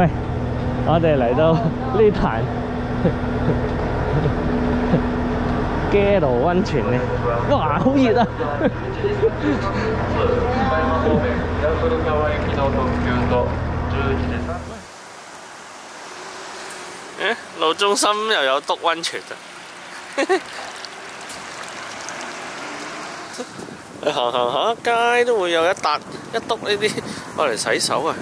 喂，我哋嚟到 呢壇嘅羅温泉咧，哇，好熱啊！誒，路中心又有篤温泉啊！你行行下街都會有一笪一篤呢啲我嚟洗手啊！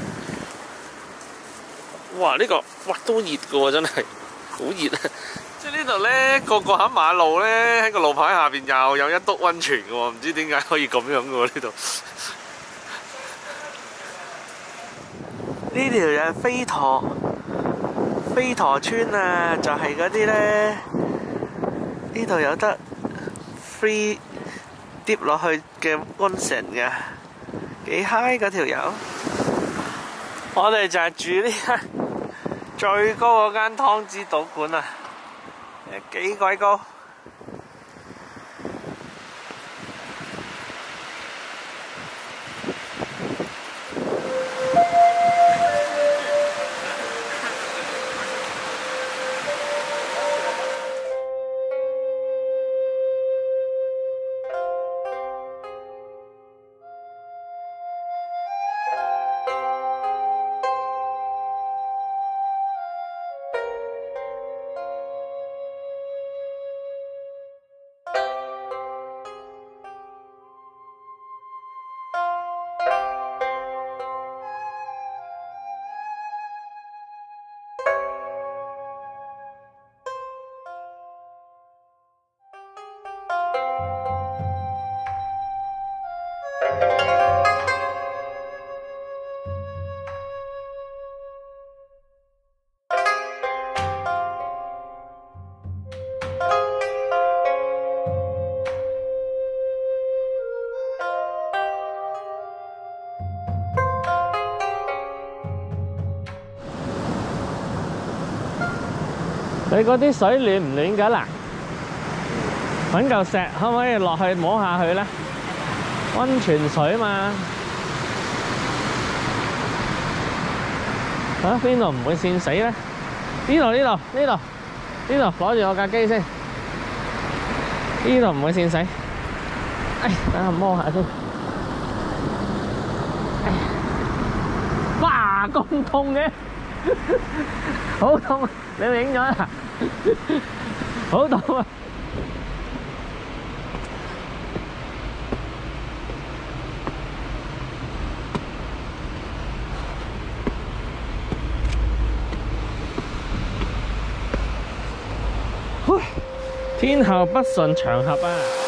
哇！呢、個哇都熱嘅喎，真係好熱啊！即係呢度呢，個個喺馬路呢，喺個路牌下邊又有一篤温泉嘅喎，唔知點解可以咁樣嘅喎呢度。呢條就係飛陀飛陀村啊，就係嗰啲呢。呢度有得 free dip 落去嘅温泉嘅，幾 high 嗰條友。我哋就係住呢最高嗰間湯之島館啊！誒幾鬼高！你嗰啲水暖唔暖㗎嗱？揾嚿石可唔可以落去摸下佢咧？温泉水嘛。嚇邊度唔會跣死咧？呢度呢度呢度呢度攞住我架機先。呢度唔會跣死。哎，等下摸下先。哎哇！咁痛嘅，好痛！你影咗啦，好痛啊！天后不顺场合啊！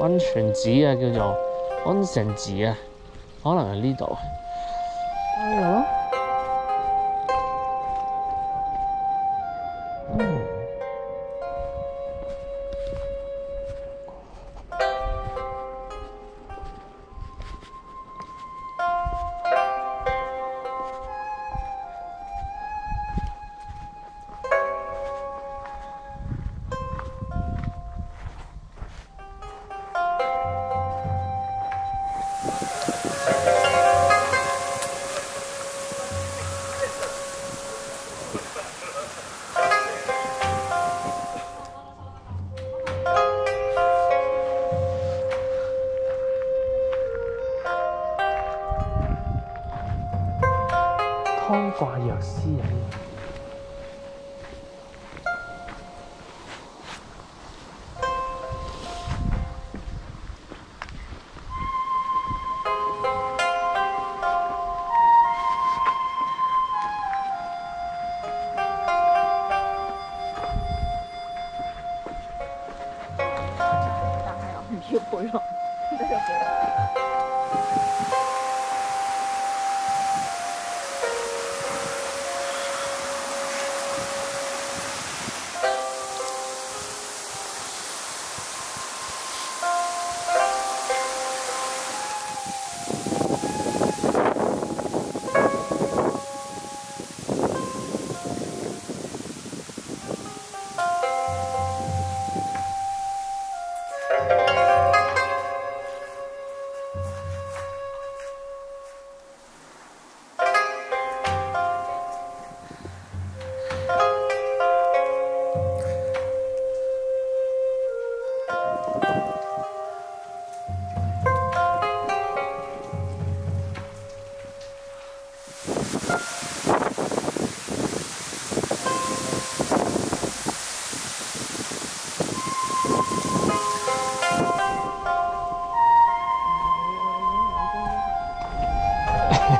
温泉寺啊，叫做温泉寺啊，可能係呢度。掛藥師啊！但係我唔要背，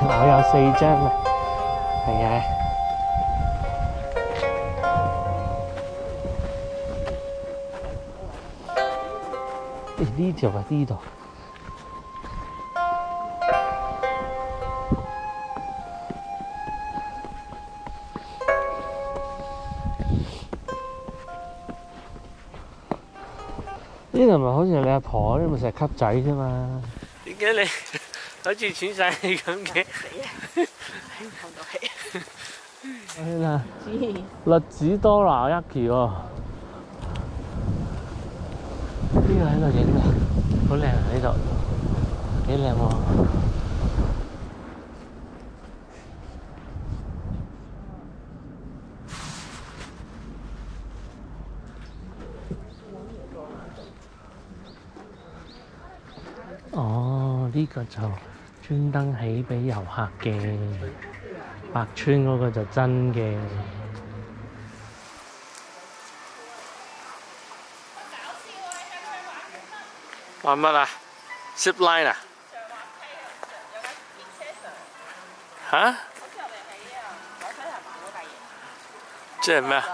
我有四張啊，係啊。咦呢條啊呢度。呢度咪好似你阿婆呢咪成日吸仔啫嘛。點解你好似喘晒氣咁嘅？透到氣。係啦，知栗子多拿一期喎。呢個喺度影啊，好靚啊呢度，幾靚喎。哦，呢、個就專登起俾遊客嘅，白村嗰個就真嘅。玩乜啊？Zip line 啊？吓？即係咩啊？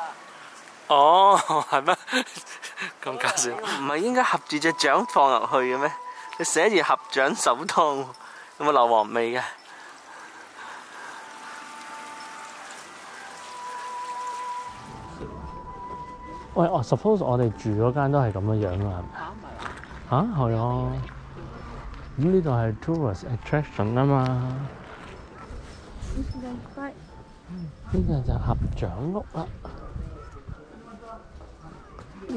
哦，係咩？咁搞笑！唔係應該合住隻掌放入去嘅咩？你寫住合掌手湯，有冇硫磺味嘅？喂，我 suppose 我哋住嗰間都係咁樣樣，啊？嚇係啊！咁呢度係 tourist attraction 啊嘛，呢個就合掌屋啦。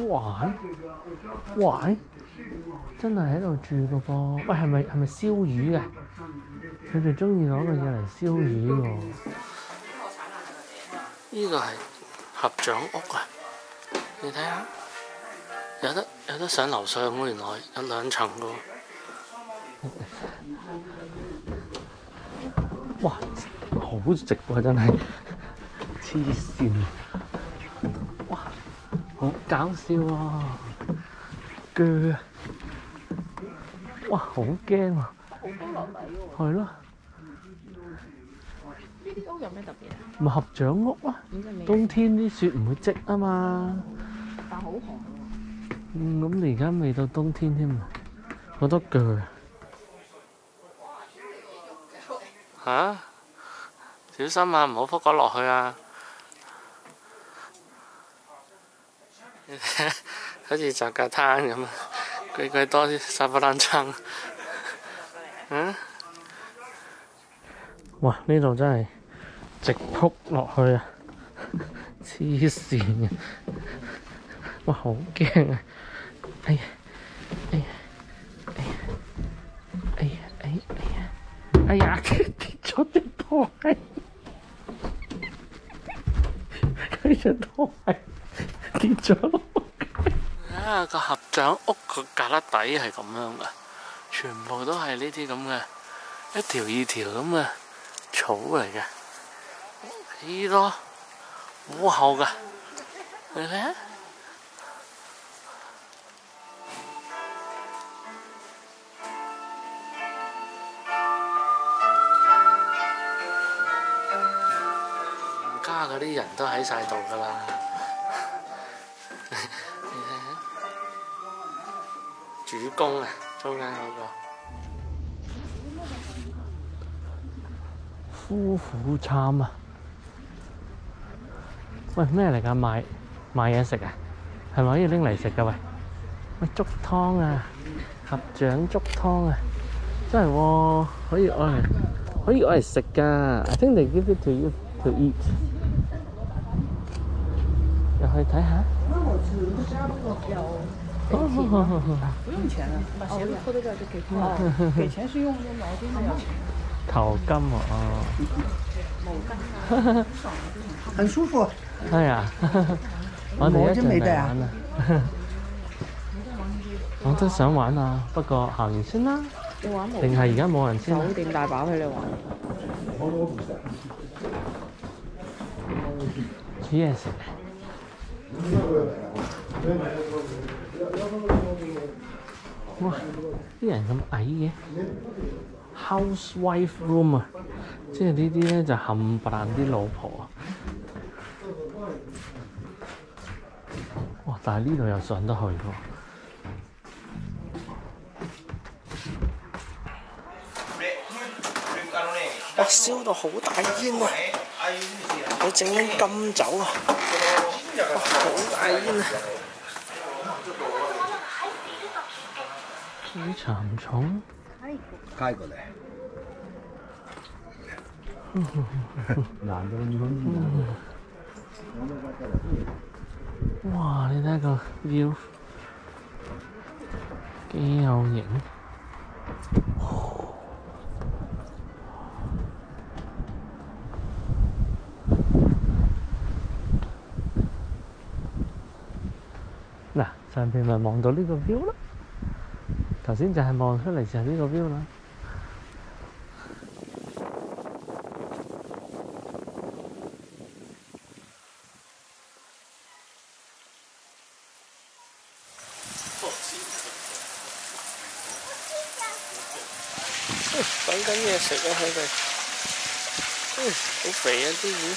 哇！哇！真係喺度住㗎噃。喂，係咪係咪燒魚嘅？佢哋中意攞個嘢嚟燒魚喎。呢個係合掌屋啊！你睇下，有得有得上樓上喎，原來有兩層嘅喎。哇！好直喎，真係黐線！哇！好搞笑啊！鋸啊！哇！好驚啊！好高樓底喎！係咯，呢啲屋有咩特別啊？咪合掌屋咯。點解未？冬天啲雪唔會積啊嘛。但好寒喎。嗯，咁你而家未到冬天添啊，好多腳啊！嚇、小心啊，唔好撲咗落去啊！好似雜架攤咁啊，鬼鬼多啲沙不蘭撐。嗯，哇！呢度真係直撲落去啊，黐線嘅！哇，好驚啊！哎呀，哎呀，哎呀，哎呀，哎呀，哎呀，哎呀，跌咗隻拖鞋，佢隻拖鞋跌咗落啊合掌屋個隔粒底係咁樣噶，全部都係呢啲咁嘅一條二條咁嘅草嚟嘅，呢咯，好厚噶，你睇下。家嗰啲人都喺晒度噶啦，主公啊，中间嗰、個。夫婦餐啊！喂，咩嚟㗎？買買嘢食啊？係咪可以拎嚟食噶？喂，喂粥湯啊，合掌粥湯啊，真係喎，可以愛嚟可以愛嚟食噶。I think they give it to you to eat。入去睇下。哦好好好好不用钱的，把鞋子脱掉就给钱。哦，给钱是用用毛巾的要钱。頭巾喎，哦，很舒服。係啊，我哋一陣嚟毛巾未帶啊！我都想玩啊，不過行完先啦。你玩毛定係而家冇人先酒店大把俾你玩。？Yes。哇！啲人咁矮嘅，housewife room 啊，即係呢啲咧就冚唪唥啲老婆啊。哇！但係呢度又上得去喎。哇！燒到好大煙啊！佢整緊金酒啊！哇！好大煙啊！啲蠶蟲，開過嚟。難到哇！你睇個 view 幾有型。上邊咪望到呢個 view 咯。頭先就係望出嚟就係呢個 view 啦。等緊嘢食啊！佢哋，嗯，好肥啊啲魚。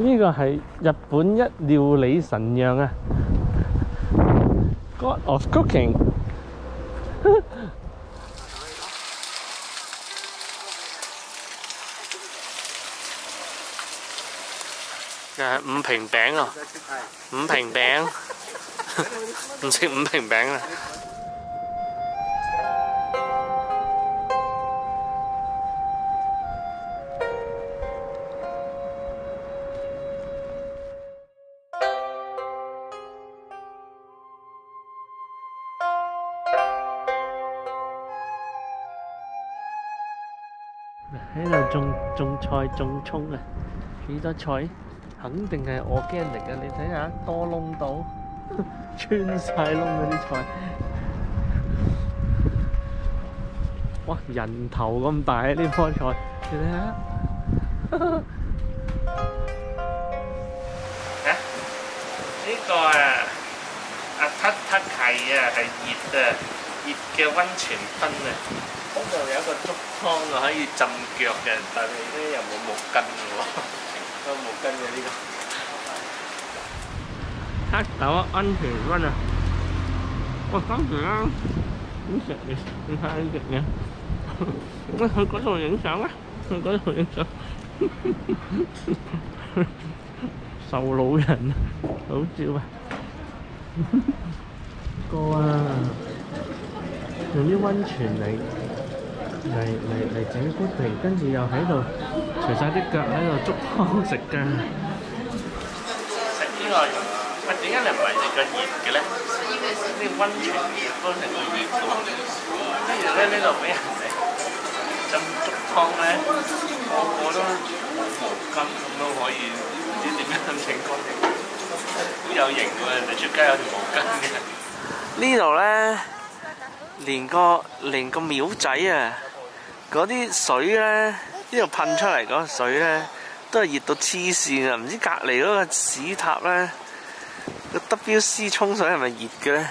呢個係日本一料理神樣啊！God of cooking。又係五平餅啊！五平餅，唔食五平餅啊！種種菜種葱啊！幾多菜？肯定係 organic 嘅，你睇下多窿到 穿晒窿嗰啲菜。哇！人頭咁大啊！呢棵菜，你睇下。呢個啊，啊突突係啊，係熱啊，熱嘅温泉燈啊。嗰度有一個竹湯啊，可以浸腳嘅，但係咧又冇毛巾嘅喎，有毛巾嘅呢個。黑豆安全溫啊！喂，當然啦，點食你你睇下食嘅，喂，去嗰度影相啊！去嗰度影相，受老人啊，好笑啊！個啊，用啲温泉嚟嚟嚟嚟整骨皮，跟住又喺度除晒啲腳喺度捉湯食㗎。食呢個，喂點解你唔係食個熱嘅咧？呢個溫泉都成個熱嘅，跟住咧呢度俾人哋浸竹湯咧，個個都毛巾咁都可以，唔知點樣整乾淨，好有型喎！人哋出街有條毛巾嘅。呢度呢，連個連個廟仔啊，嗰啲水咧，呢度噴出嚟嗰個水咧，都係熱到黐線啊！唔知隔離嗰個屎塔咧，個 WC 沖水係咪熱嘅咧？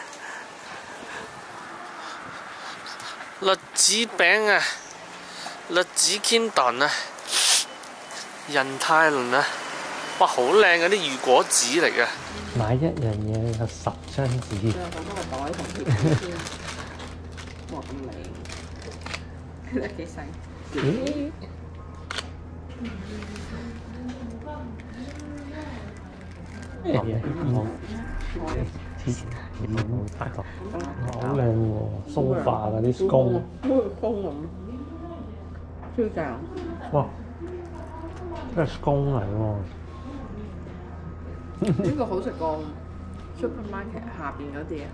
栗子餅啊，栗子堅頓啊，人泰輪啊，哇！好靚嗰啲雨果子嚟嘅。買一樣嘢有十張紙，仲有好多個袋同貼紙添。哇，咁靚，其實幾細。咦？咩嘢？我之前冇睇過，好靚喎，sofa 嗰啲公，好似風咁，超正。哇，真係公嚟喎！呢個好食過 supermarket 下邊嗰啲啊！